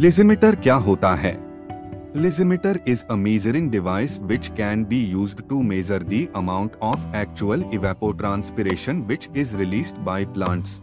लिजिमीटर क्या होता है? Lysimeter is a measuring device which can be use to measure the amount of actual evapotranspiration which is released by plants